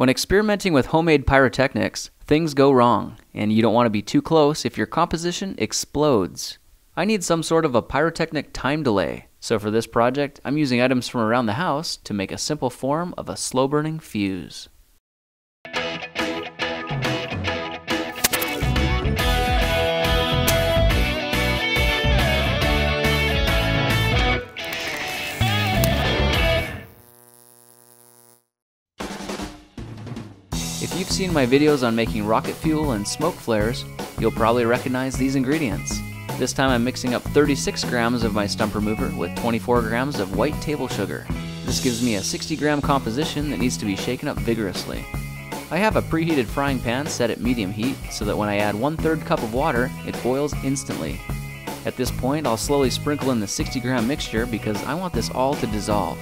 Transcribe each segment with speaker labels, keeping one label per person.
Speaker 1: When experimenting with homemade pyrotechnics, things go wrong, and you don't want to be too close if your composition explodes. I need some sort of a pyrotechnic time delay, so for this project, I'm using items from around the house to make a simple form of a slow burning fuse. If you've seen my videos on making rocket fuel and smoke flares, you'll probably recognize these ingredients. This time I'm mixing up 36 grams of my stump remover with 24 grams of white table sugar. This gives me a 60 gram composition that needs to be shaken up vigorously. I have a preheated frying pan set at medium heat so that when I add 1 3rd cup of water, it boils instantly. At this point, I'll slowly sprinkle in the 60 gram mixture because I want this all to dissolve.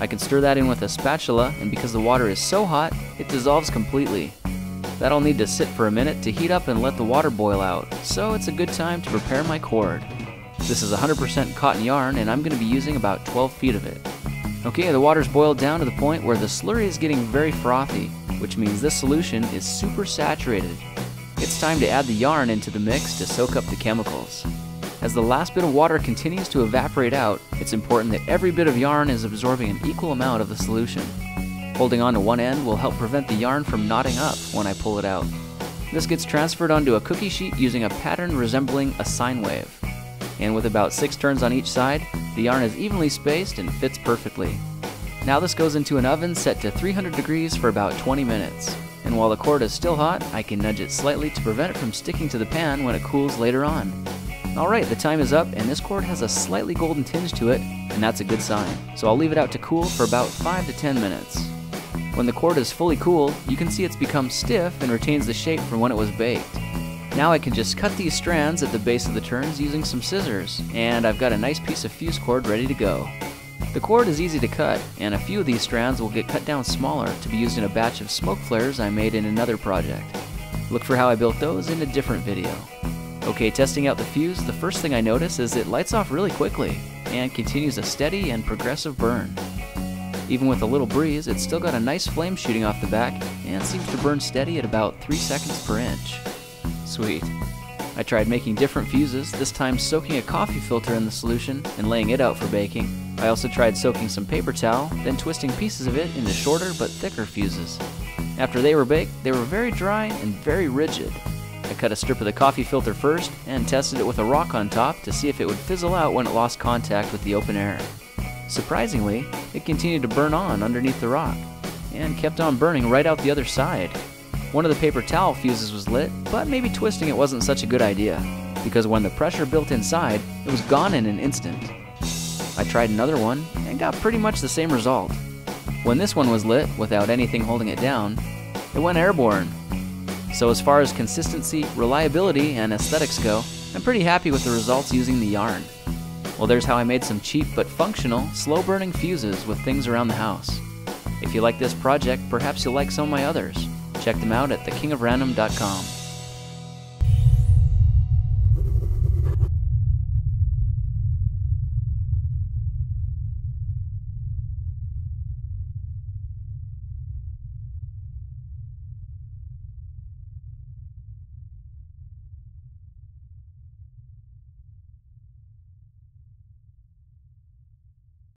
Speaker 1: I can stir that in with a spatula, and because the water is so hot, it dissolves completely. That'll need to sit for a minute to heat up and let the water boil out, so it's a good time to prepare my cord. This is 100% cotton yarn, and I'm going to be using about 12 feet of it. Okay, the water's boiled down to the point where the slurry is getting very frothy, which means this solution is super saturated. It's time to add the yarn into the mix to soak up the chemicals. As the last bit of water continues to evaporate out, it's important that every bit of yarn is absorbing an equal amount of the solution. Holding on to one end will help prevent the yarn from knotting up when I pull it out. This gets transferred onto a cookie sheet using a pattern resembling a sine wave. And with about 6 turns on each side, the yarn is evenly spaced and fits perfectly. Now this goes into an oven set to 300 degrees for about 20 minutes. And while the cord is still hot, I can nudge it slightly to prevent it from sticking to the pan when it cools later on. Alright, the time is up, and this cord has a slightly golden tinge to it, and that's a good sign. So I'll leave it out to cool for about 5 to 10 minutes. When the cord is fully cooled, you can see it's become stiff and retains the shape from when it was baked. Now I can just cut these strands at the base of the turns using some scissors, and I've got a nice piece of fuse cord ready to go. The cord is easy to cut, and a few of these strands will get cut down smaller to be used in a batch of smoke flares I made in another project. Look for how I built those in a different video. Okay, testing out the fuse, the first thing I notice is it lights off really quickly and continues a steady and progressive burn. Even with a little breeze, it's still got a nice flame shooting off the back and seems to burn steady at about 3 seconds per inch. Sweet. I tried making different fuses, this time soaking a coffee filter in the solution and laying it out for baking. I also tried soaking some paper towel, then twisting pieces of it into shorter but thicker fuses. After they were baked, they were very dry and very rigid, I cut a strip of the coffee filter first and tested it with a rock on top to see if it would fizzle out when it lost contact with the open air. Surprisingly, it continued to burn on underneath the rock and kept on burning right out the other side. One of the paper towel fuses was lit, but maybe twisting it wasn't such a good idea because when the pressure built inside, it was gone in an instant. I tried another one and got pretty much the same result. When this one was lit without anything holding it down, it went airborne so as far as consistency, reliability, and aesthetics go, I'm pretty happy with the results using the yarn. Well, there's how I made some cheap but functional, slow burning fuses with things around the house. If you like this project, perhaps you'll like some of my others. Check them out at thekingofrandom.com.